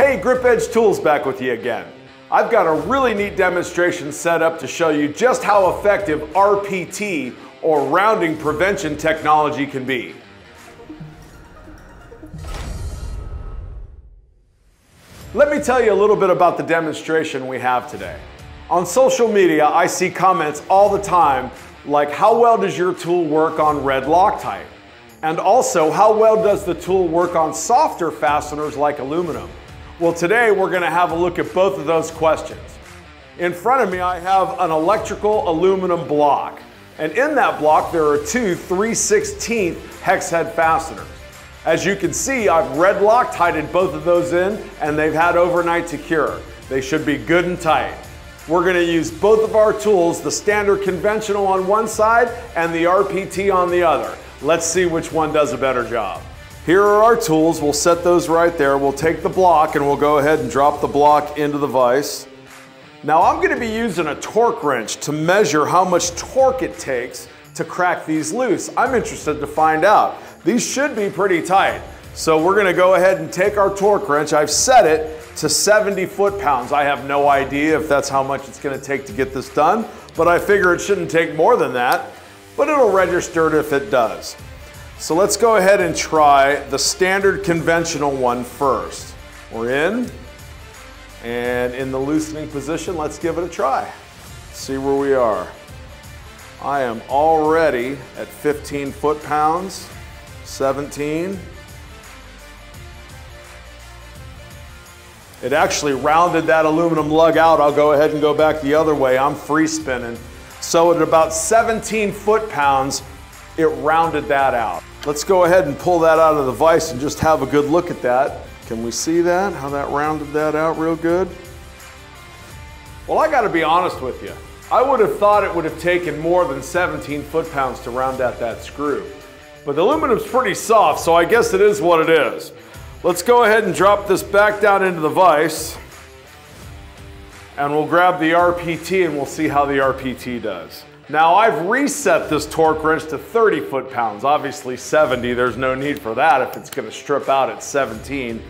Hey, Grip Edge Tools back with you again. I've got a really neat demonstration set up to show you just how effective RPT or rounding prevention technology can be. Let me tell you a little bit about the demonstration we have today. On social media, I see comments all the time like how well does your tool work on red Loctite? And also, how well does the tool work on softer fasteners like aluminum? Well, today we're going to have a look at both of those questions. In front of me, I have an electrical aluminum block. And in that block, there are two 3 16 hex head fasteners. As you can see, I've red Loctited both of those in and they've had overnight to cure. They should be good and tight. We're gonna use both of our tools, the standard conventional on one side and the RPT on the other. Let's see which one does a better job. Here are our tools. We'll set those right there. We'll take the block and we'll go ahead and drop the block into the vise. Now I'm gonna be using a torque wrench to measure how much torque it takes to crack these loose. I'm interested to find out. These should be pretty tight. So we're gonna go ahead and take our torque wrench. I've set it to 70 foot-pounds. I have no idea if that's how much it's gonna take to get this done, but I figure it shouldn't take more than that, but it'll register it if it does. So let's go ahead and try the standard conventional one first. We're in, and in the loosening position, let's give it a try. See where we are. I am already at 15 foot-pounds, 17. It actually rounded that aluminum lug out. I'll go ahead and go back the other way. I'm free spinning. So at about 17 foot-pounds, it rounded that out. Let's go ahead and pull that out of the vise and just have a good look at that. Can we see that? How that rounded that out real good? Well, I gotta be honest with you. I would have thought it would have taken more than 17 foot-pounds to round out that screw. But the aluminum's pretty soft, so I guess it is what it is. Let's go ahead and drop this back down into the vise. And we'll grab the RPT and we'll see how the RPT does. Now I've reset this torque wrench to 30 foot-pounds. Obviously 70, there's no need for that if it's gonna strip out at 17.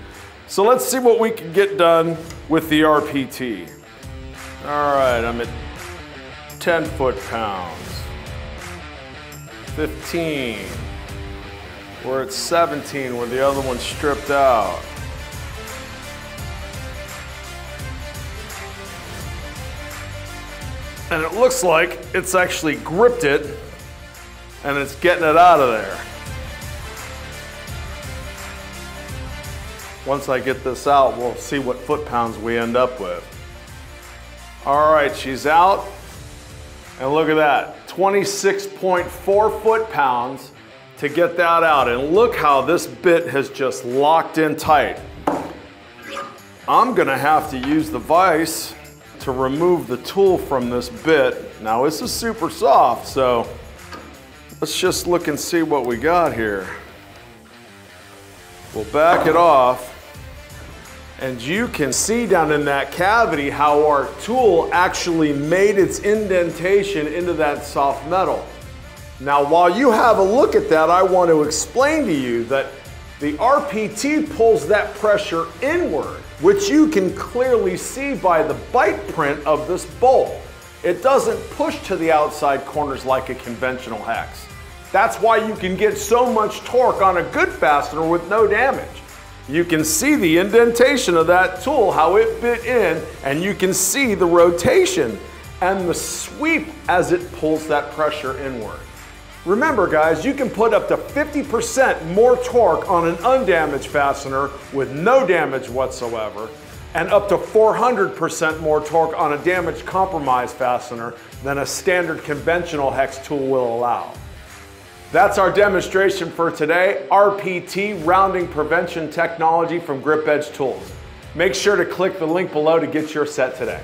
So let's see what we can get done with the RPT. All right, I'm at 10 foot-pounds, 15. We're at 17 where the other one's stripped out. And it looks like it's actually gripped it and it's getting it out of there. Once I get this out, we'll see what foot-pounds we end up with. All right, she's out. And look at that, 26.4 foot-pounds to get that out. And look how this bit has just locked in tight. I'm gonna have to use the vise to remove the tool from this bit. Now this is super soft, so let's just look and see what we got here. We'll back it off and you can see down in that cavity how our tool actually made its indentation into that soft metal. Now while you have a look at that, I want to explain to you that the RPT pulls that pressure inward which you can clearly see by the bite print of this bolt. It doesn't push to the outside corners like a conventional hex. That's why you can get so much torque on a good fastener with no damage. You can see the indentation of that tool, how it bit in, and you can see the rotation and the sweep as it pulls that pressure inward. Remember guys, you can put up to 50% more torque on an undamaged fastener with no damage whatsoever, and up to 400% more torque on a damaged compromised fastener than a standard conventional hex tool will allow. That's our demonstration for today, RPT Rounding Prevention Technology from Grip Edge Tools. Make sure to click the link below to get your set today.